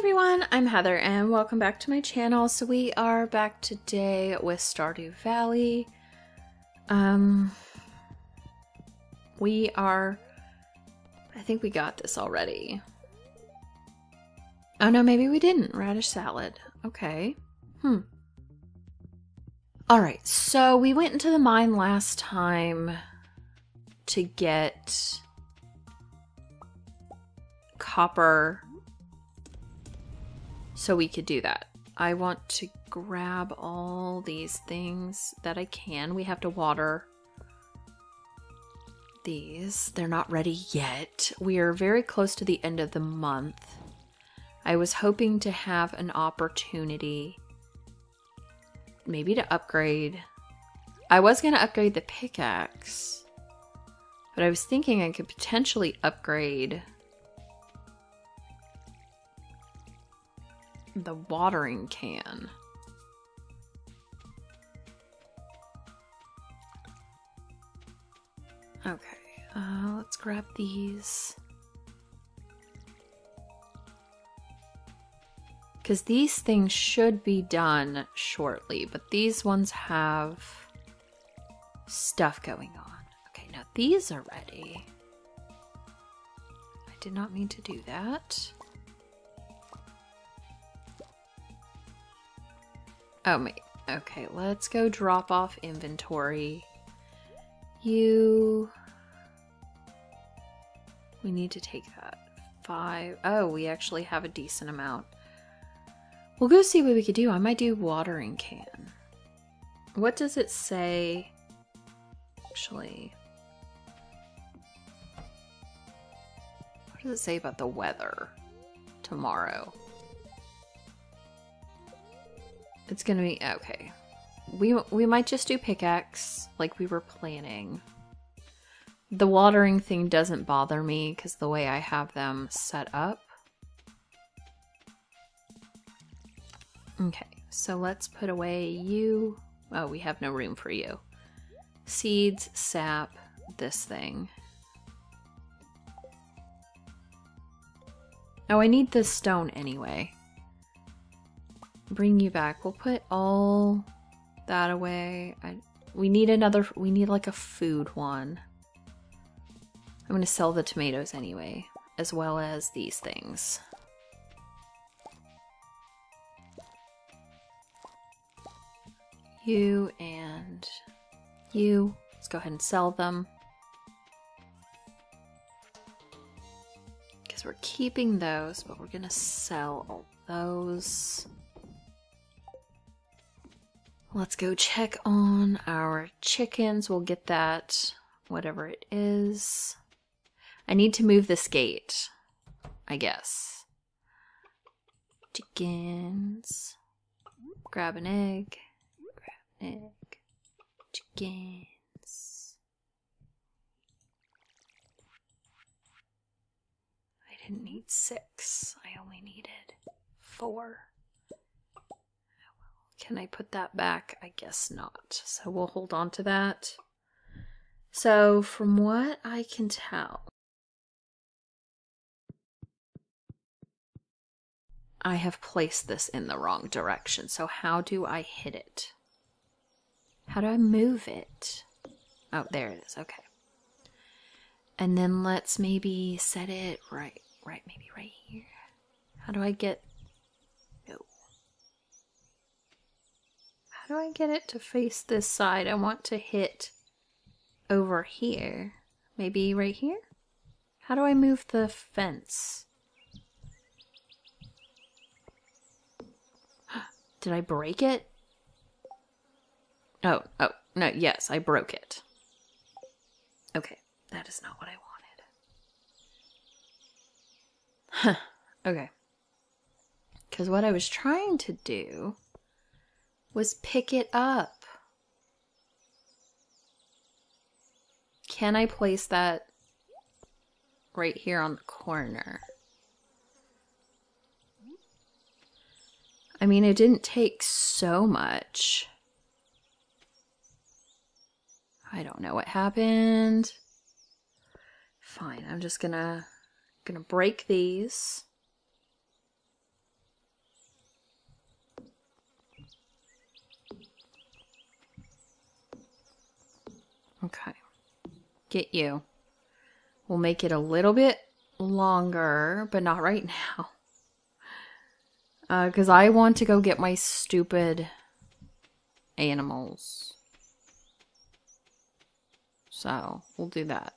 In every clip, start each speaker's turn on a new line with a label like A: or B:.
A: everyone, I'm Heather and welcome back to my channel. So we are back today with Stardew Valley. Um we are I think we got this already. Oh no, maybe we didn't. Radish salad. Okay. Hmm. Alright, so we went into the mine last time to get copper so we could do that. I want to grab all these things that I can. We have to water these. They're not ready yet. We are very close to the end of the month. I was hoping to have an opportunity maybe to upgrade. I was going to upgrade the pickaxe, but I was thinking I could potentially upgrade the watering can. Okay, uh, let's grab these. Because these things should be done shortly, but these ones have stuff going on. Okay, now these are ready. I did not mean to do that. Oh. Okay, let's go drop off inventory. You... We need to take that. Five. Oh, we actually have a decent amount. We'll go see what we could do. I might do watering can. What does it say? Actually... What does it say about the weather tomorrow? It's gonna be okay. We we might just do pickaxe like we were planning. The watering thing doesn't bother me because the way I have them set up. Okay, so let's put away you. Oh, we have no room for you. Seeds, sap, this thing. Oh, I need this stone anyway bring you back. We'll put all that away. I, we need another, we need like a food one. I'm to sell the tomatoes anyway, as well as these things. You and you. Let's go ahead and sell them. Because we're keeping those, but we're to sell all those. Let's go check on our chickens. We'll get that, whatever it is. I need to move this gate, I guess. Chickens. Grab an egg. Grab an egg. Chickens. I didn't need six. I only needed four. Can I put that back? I guess not. So we'll hold on to that. So, from what I can tell, I have placed this in the wrong direction. So, how do I hit it? How do I move it? Oh, there it is. Okay. And then let's maybe set it right, right, maybe right here. How do I get do I get it to face this side? I want to hit over here. Maybe right here? How do I move the fence? Did I break it? Oh, oh, no, yes, I broke it. Okay, that is not what I wanted. Huh, okay. Because what I was trying to do was pick it up. Can I place that right here on the corner? I mean, it didn't take so much. I don't know what happened. Fine, I'm just gonna gonna break these. Okay. Get you. We'll make it a little bit longer, but not right now. Because uh, I want to go get my stupid animals. So, we'll do that.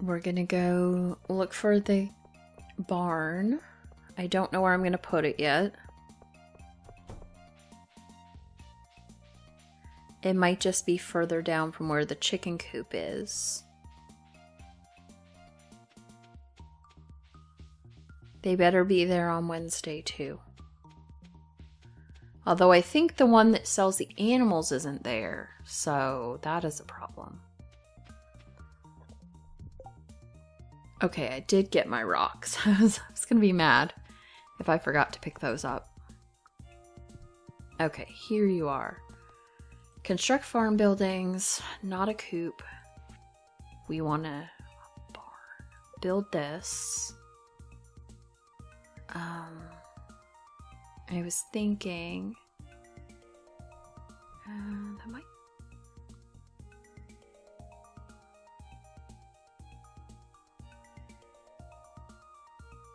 A: We're gonna go look for the barn. I don't know where I'm gonna put it yet. It might just be further down from where the chicken coop is. They better be there on Wednesday too. Although I think the one that sells the animals isn't there, so that is a problem. Okay, I did get my rocks. I was, I was gonna be mad if I forgot to pick those up. Okay, here you are. Construct farm buildings, not a coop. We want to. Build this. Um, I was thinking. Uh, that might.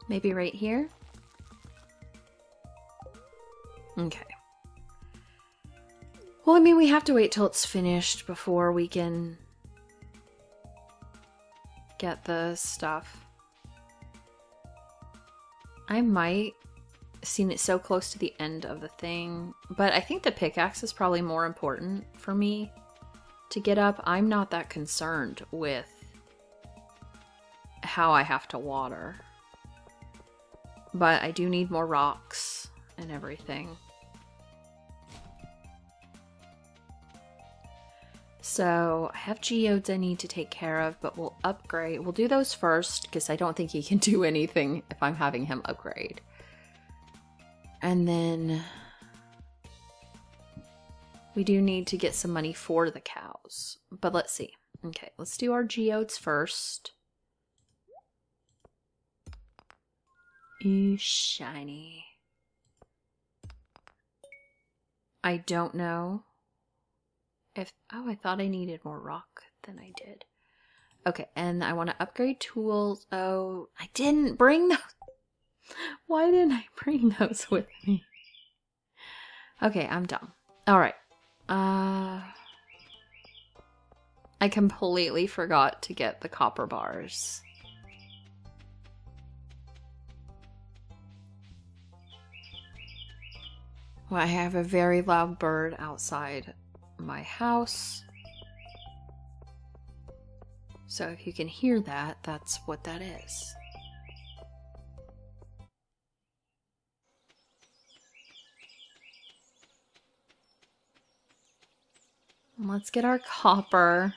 A: Maybe right here? Okay. Well, I mean, we have to wait till it's finished before we can get the stuff. I might seen it so close to the end of the thing, but I think the pickaxe is probably more important for me to get up. I'm not that concerned with how I have to water. But I do need more rocks and everything. So I have geodes I need to take care of, but we'll upgrade. We'll do those first because I don't think he can do anything if I'm having him upgrade. And then we do need to get some money for the cows. But let's see. Okay, let's do our geodes first. Ooh, shiny. I don't know if oh, I thought I needed more rock than I did. Okay, and I want to upgrade tools. Oh, I didn't bring those. Why didn't I bring those with me? Okay, I'm dumb. All right. Uh I completely forgot to get the copper bars. Well, I have a very loud bird outside my house. So if you can hear that, that's what that is. Let's get our copper.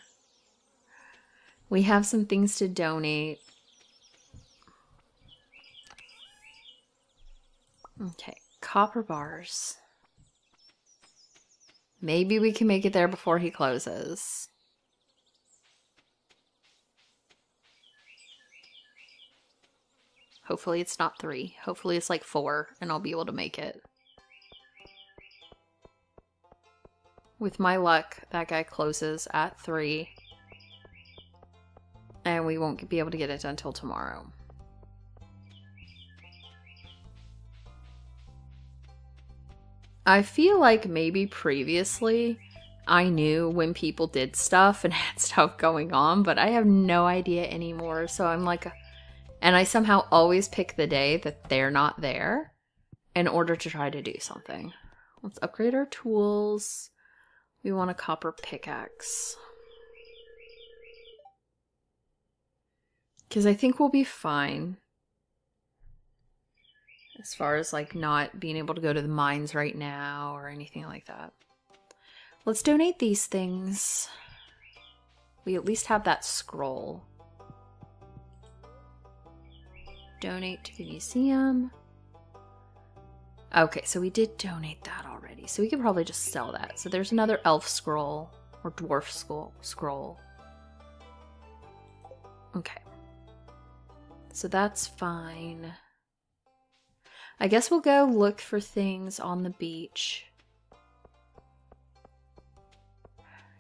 A: We have some things to donate. Okay, copper bars. Maybe we can make it there before he closes. Hopefully it's not three. Hopefully it's like four and I'll be able to make it. With my luck, that guy closes at three. And we won't be able to get it done until tomorrow. I feel like maybe previously I knew when people did stuff and had stuff going on, but I have no idea anymore. So I'm like, and I somehow always pick the day that they're not there in order to try to do something. Let's upgrade our tools. We want a copper pickaxe. Because I think we'll be fine as far as like not being able to go to the mines right now or anything like that. Let's donate these things. We at least have that scroll. Donate to the museum. Okay, so we did donate that already. So we could probably just sell that. So there's another elf scroll or dwarf scroll scroll. Okay. So that's fine. I guess we'll go look for things on the beach.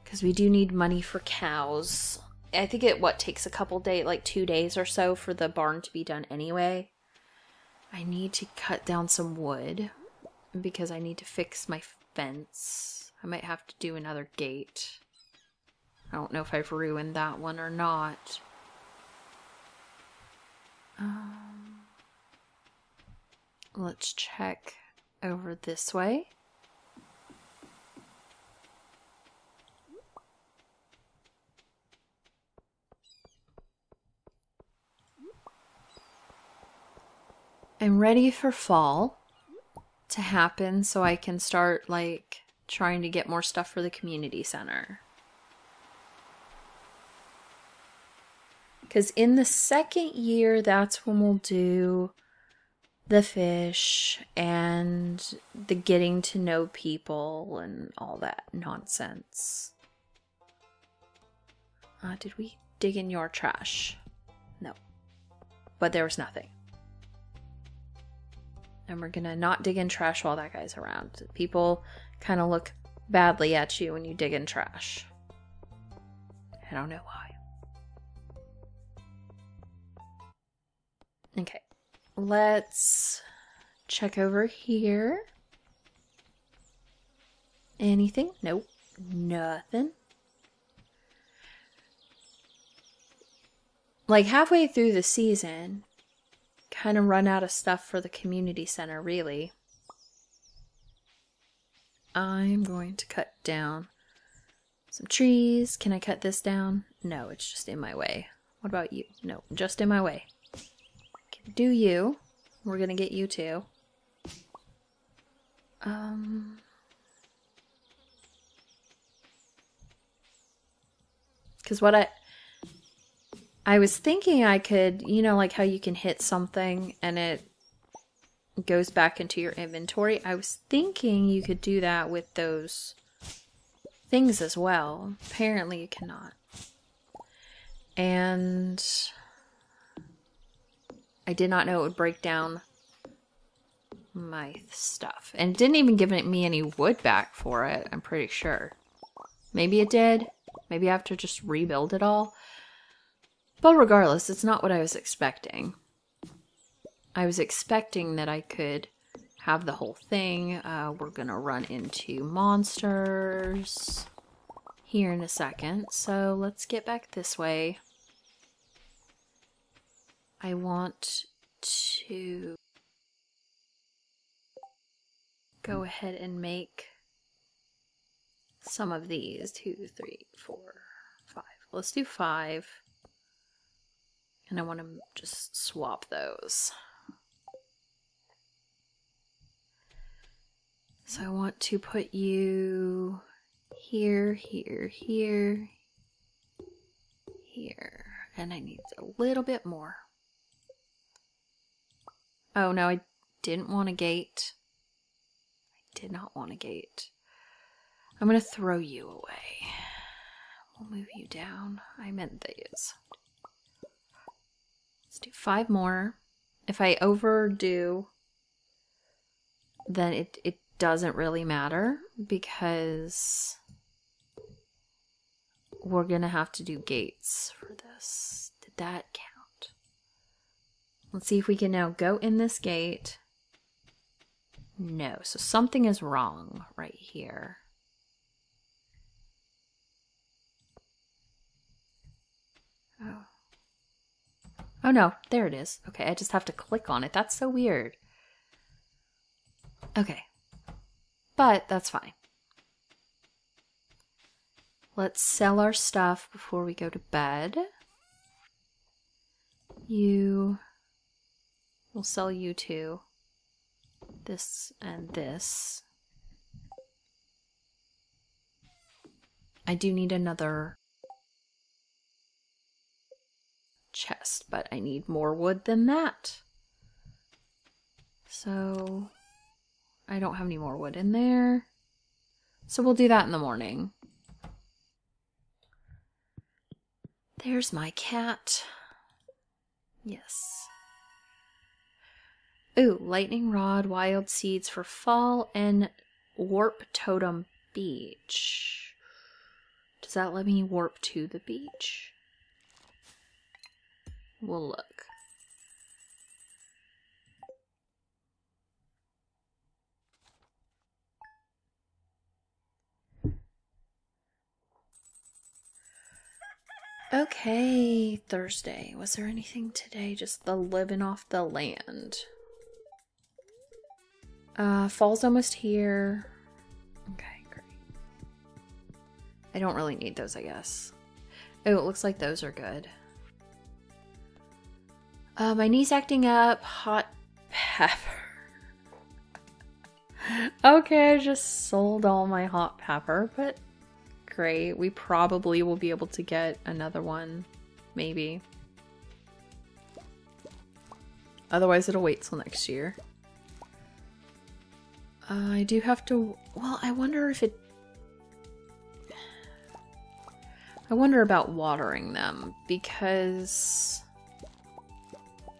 A: Because we do need money for cows. I think it, what, takes a couple days, like two days or so for the barn to be done anyway. I need to cut down some wood because I need to fix my fence. I might have to do another gate. I don't know if I've ruined that one or not. Um, let's check over this way. I'm ready for fall to happen so I can start like trying to get more stuff for the community center. Because in the second year, that's when we'll do the fish and the getting to know people and all that nonsense. Uh, did we dig in your trash? No. But there was nothing. And we're gonna not dig in trash while that guy's around. People kind of look badly at you when you dig in trash. I don't know why. Okay, let's check over here. Anything? Nope, nothing. Like halfway through the season, kind of run out of stuff for the community center, really. I'm going to cut down some trees. Can I cut this down? No, it's just in my way. What about you? No, just in my way do you. We're gonna get you too. Um. Because what I. I was thinking I could, you know, like how you can hit something and it goes back into your inventory. I was thinking you could do that with those things as well. Apparently, you cannot. And I did not know it would break down my stuff. And didn't even give me any wood back for it, I'm pretty sure. Maybe it did. Maybe I have to just rebuild it all. But regardless, it's not what I was expecting. I was expecting that I could have the whole thing. Uh, we're to run into monsters here in a second. So let's get back this way. I want to go ahead and make some of these. Two, three, four, five. Let's do five. And I want to just swap those. So I want to put you here, here, here, here. And I need a little bit more. Oh no, I didn't want a gate. I did not want a gate. I'm gonna throw you away. We'll move you down. I meant these. Let's do five more. If I overdo, then it, it doesn't really matter because we're gonna have to do gates for this. Did that count? Let's see if we can now go in this gate. No, so something is wrong right here. Oh. Oh no, there it is. Okay, I just have to click on it. That's so weird. Okay. But that's fine. Let's sell our stuff before we go to bed. You We'll sell you two. This and this. I do need another chest, but I need more wood than that. So I don't have any more wood in there. So we'll do that in the morning. There's my cat. Yes. Ooh, lightning rod, wild seeds for fall, and warp totem beach. Does that let me warp to the beach? We'll look. Okay, Thursday. Was there anything today? Just the living off the land. Uh, fall's almost here. Okay, great. I don't really need those, I guess. Oh, it looks like those are good. Uh, my knee's acting up. Hot pepper. okay, I just sold all my hot pepper, but great. We probably will be able to get another one. Maybe. Otherwise, it'll wait till next year. Uh, I do have to... Well, I wonder if it... I wonder about watering them, because...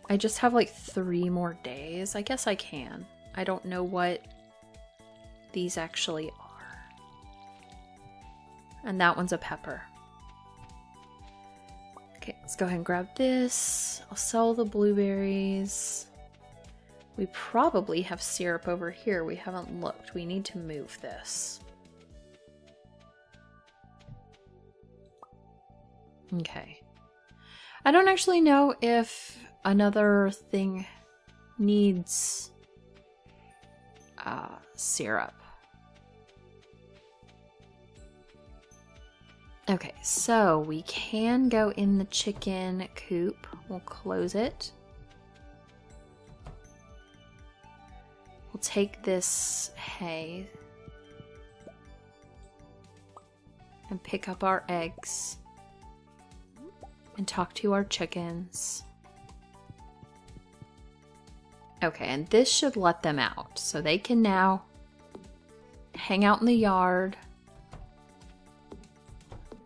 A: I just have like three more days. I guess I can. I don't know what these actually are. And that one's a pepper. Okay, let's go ahead and grab this. I'll sell the blueberries. We probably have syrup over here. We haven't looked. We need to move this. Okay. I don't actually know if another thing needs uh, syrup. Okay, so we can go in the chicken coop. We'll close it. We'll take this hay and pick up our eggs and talk to our chickens. Okay, and this should let them out. So they can now hang out in the yard.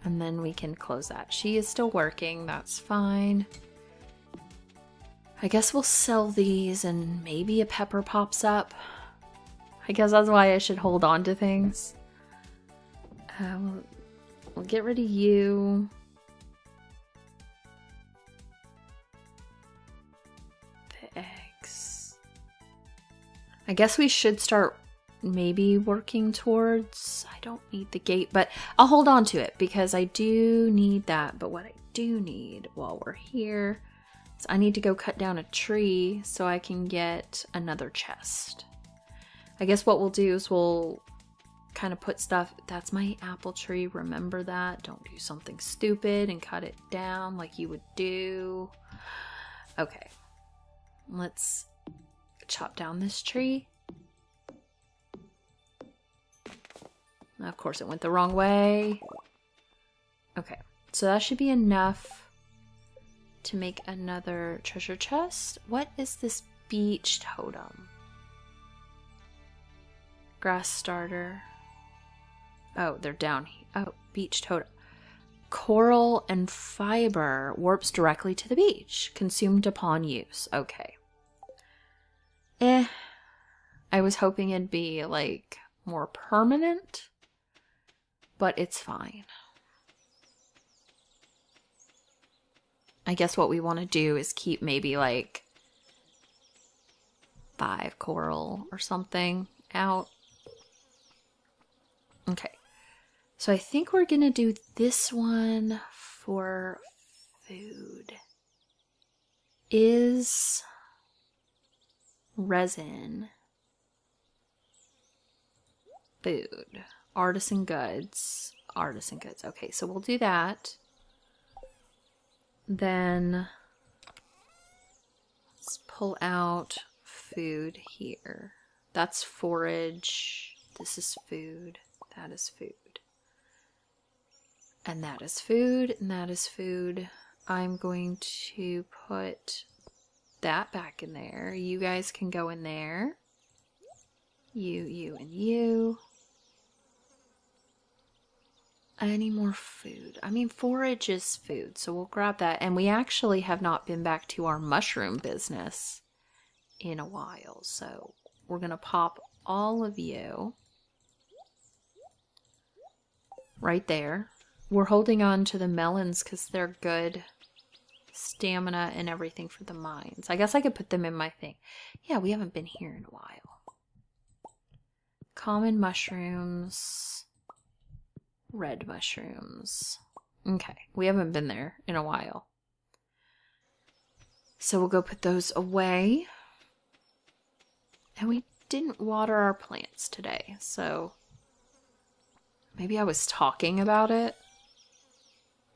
A: And then we can close that. She is still working. That's fine. I guess we'll sell these and maybe a pepper pops up. I guess that's why I should hold on to things. Uh, we'll, we'll get rid of you. The eggs. I guess we should start maybe working towards. I don't need the gate, but I'll hold on to it because I do need that. But what I do need while we're here I need to go cut down a tree so I can get another chest. I guess what we'll do is we'll kind of put stuff. That's my apple tree. Remember that. Don't do something stupid and cut it down like you would do. Okay. Let's chop down this tree. Of course, it went the wrong way. Okay. So that should be enough to make another treasure chest. What is this beach totem? Grass starter. Oh, they're down here. Oh, beach totem. Coral and fiber warps directly to the beach, consumed upon use. Okay. Eh. I was hoping it'd be like more permanent, but it's fine. I guess what we want to do is keep maybe like five coral or something out. Okay. So I think we're going to do this one for food. Is resin food artisan goods artisan goods okay so we'll do that then let's pull out food here. That's forage. This is food. That is food. And that is food. And that is food. I'm going to put that back in there. You guys can go in there. You, you, and you any more food? I mean, forage is food, so we'll grab that. And we actually have not been back to our mushroom business in a while. So we're going to pop all of you right there. We're holding on to the melons because they're good stamina and everything for the mines. I guess I could put them in my thing. Yeah, we haven't been here in a while. Common mushrooms. Red mushrooms. Okay, we haven't been there in a while. So we'll go put those away. And we didn't water our plants today, so maybe I was talking about it.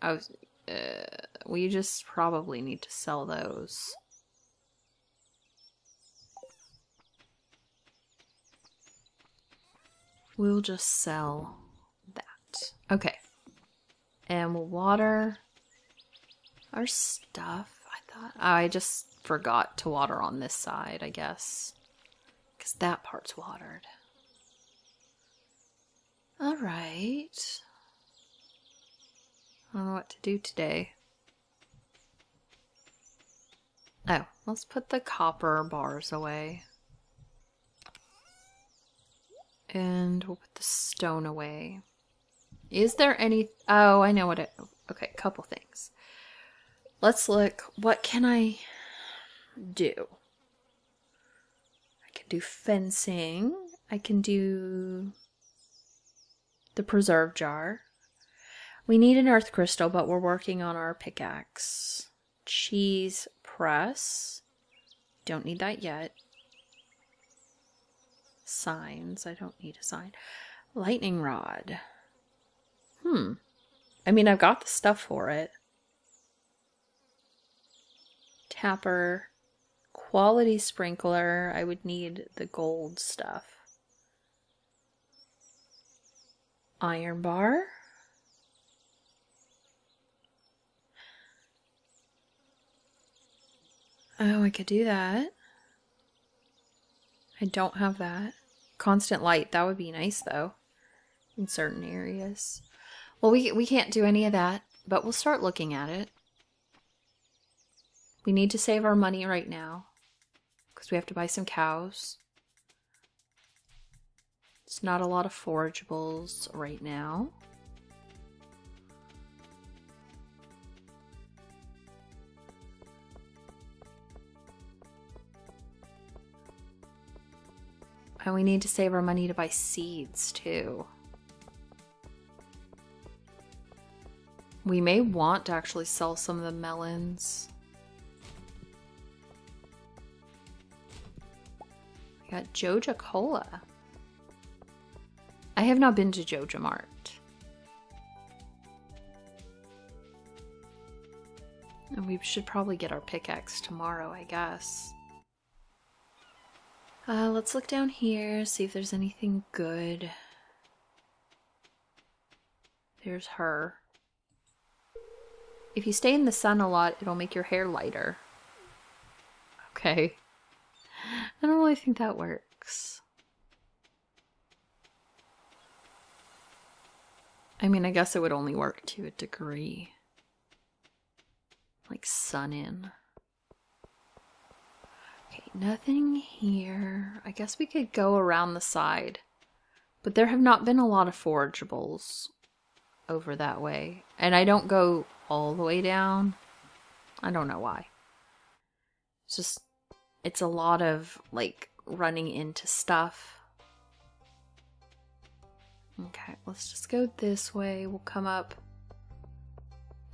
A: I was. Uh, we just probably need to sell those. We'll just sell. Okay. And we'll water our stuff. I thought I just forgot to water on this side, I guess. Because that part's watered. Alright. I don't know what to do today. Oh, let's put the copper bars away. And we'll put the stone away. Is there any... Oh, I know what it... Okay, couple things. Let's look. What can I do? I can do fencing. I can do the preserve jar. We need an earth crystal, but we're working on our pickaxe. Cheese press. Don't need that yet. Signs. I don't need a sign. Lightning rod. Hmm. I mean, I've got the stuff for it. Tapper. Quality sprinkler. I would need the gold stuff. Iron bar. Oh, I could do that. I don't have that. Constant light, that would be nice though. In certain areas. Well, we, we can't do any of that, but we'll start looking at it. We need to save our money right now. Because we have to buy some cows. It's not a lot of forageables right now. And we need to save our money to buy seeds too. We may want to actually sell some of the melons. We got Joja Cola. I have not been to Joja Mart. And we should probably get our pickaxe tomorrow, I guess. Uh, let's look down here, see if there's anything good. There's her. If you stay in the sun a lot, it'll make your hair lighter. Okay. I don't really think that works. I mean, I guess it would only work to a degree. Like sun in. Okay, nothing here. I guess we could go around the side. But there have not been a lot of forageables over that way. And I don't go all the way down. I don't know why. It's just, it's a lot of like running into stuff. Okay, let's just go this way. We'll come up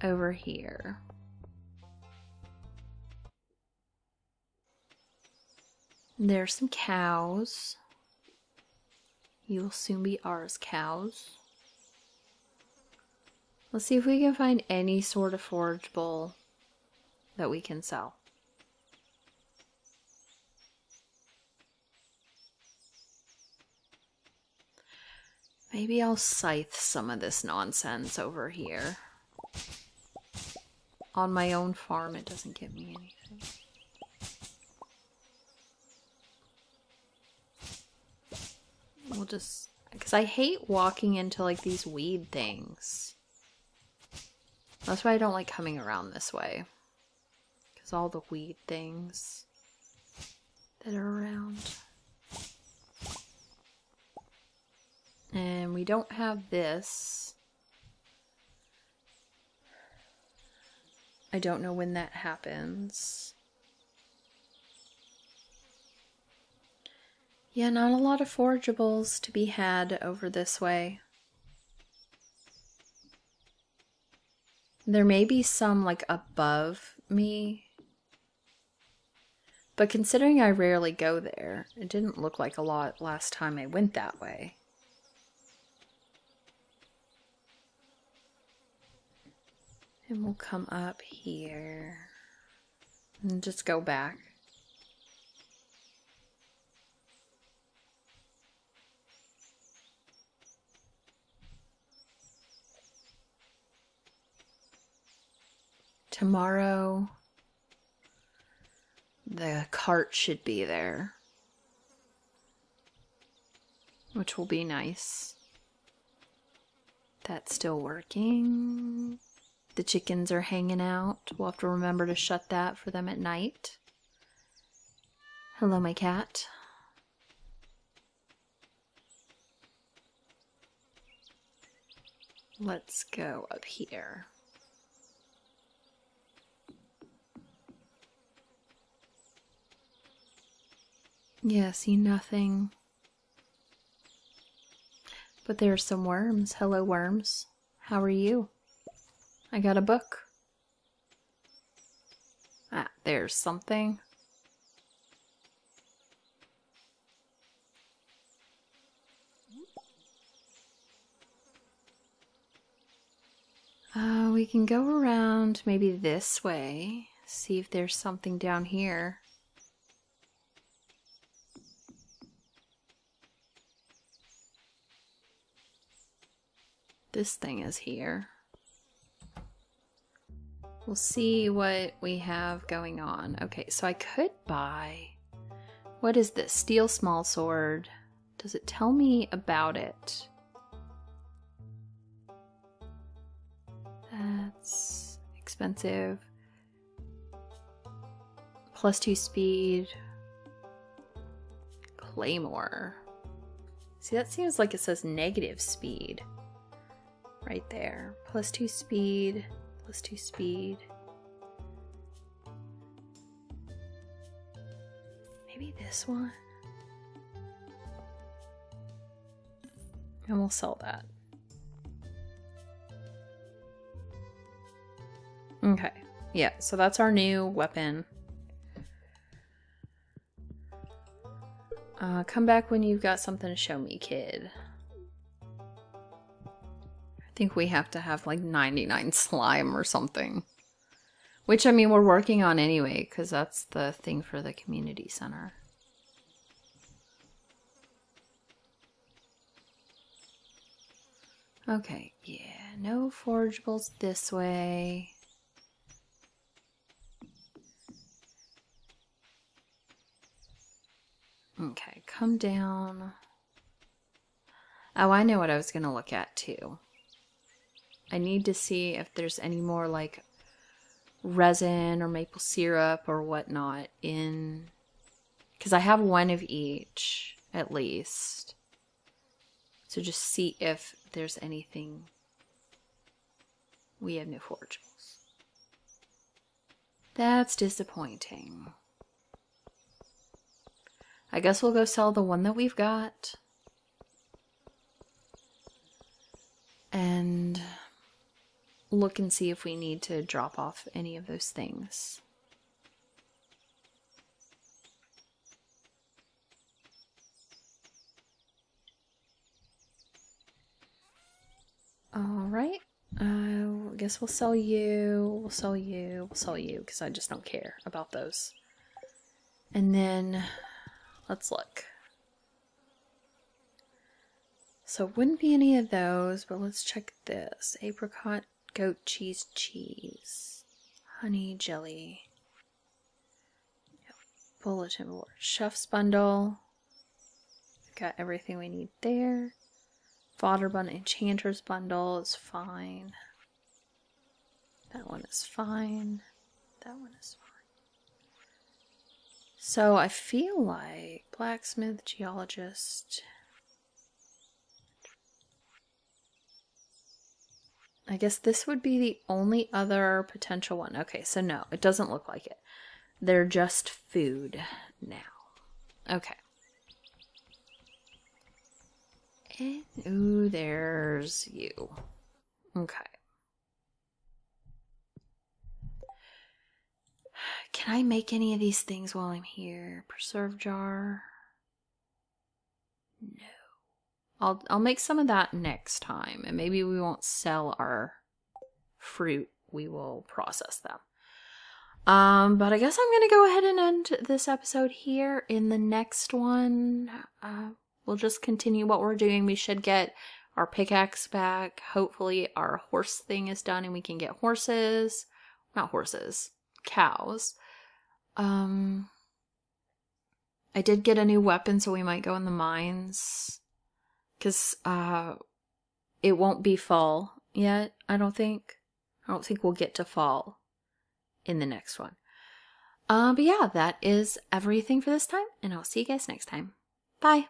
A: over here. There's some cows. You'll soon be ours, cows. Let's see if we can find any sort of forageable that we can sell. Maybe I'll scythe some of this nonsense over here. On my own farm, it doesn't give me anything. We'll just... Because I hate walking into, like, these weed things. That's why I don't like coming around this way. Because all the weed things. that are around. And we don't have this. I don't know when that happens. Yeah, not a lot of forageables to be had over this way. There may be some like above me. But considering I rarely go there, it didn't look like a lot last time I went that way. And we'll come up here and just go back. Tomorrow, the cart should be there, which will be nice. That's still working. The chickens are hanging out. We'll have to remember to shut that for them at night. Hello, my cat. Let's go up here. Yeah, see nothing. But there are some worms. Hello, worms. How are you? I got a book. Ah, there's something. Uh, we can go around maybe this way. See if there's something down here. This thing is here. We'll see what we have going on. Okay, so I could buy... What is this? Steel small sword. Does it tell me about it? That's expensive. Plus two speed. Claymore. See, that seems like it says negative speed right there. Plus two speed, plus two speed. Maybe this one? And we'll sell that. Okay. Yeah, so that's our new weapon. Uh, come back when you've got something to show me, kid think we have to have like 99 slime or something. Which, I mean, we're working on anyway, because that's the thing for the community center. Okay, yeah, no forageables this way. Okay, come down. Oh, I know what I was going to look at too. I need to see if there's any more like resin or maple syrup or whatnot in because I have one of each at least. So just see if there's anything. We have no forageables. That's disappointing. I guess we'll go sell the one that we've got. And look and see if we need to drop off any of those things. All right. I guess we'll sell you. We'll sell you. We'll sell you because I just don't care about those. And then let's look. So it wouldn't be any of those, but let's check this. Apricot goat cheese cheese, honey jelly, bulletin board, chef's bundle. We've Got everything we need there. Fodder bundle, enchanter's bundle is fine. That one is fine. That one is fine. So I feel like blacksmith, geologist. I guess this would be the only other potential one. Okay, so no, it doesn't look like it. They're just food now. Okay. And, ooh, there's you. Okay. Can I make any of these things while I'm here? Preserve jar. No. I'll I'll make some of that next time and maybe we won't sell our fruit. We will process them. Um, but I guess I'm gonna go ahead and end this episode here. In the next one, uh, we'll just continue what we're doing. We should get our pickaxe back. Hopefully, our horse thing is done and we can get horses. Not horses, cows. Um, I did get a new weapon, so we might go in the mines. Because, uh, it won't be fall yet, I don't think. I don't think we'll get to fall in the next one. Uh, but yeah, that is everything for this time, and I'll see you guys next time. Bye.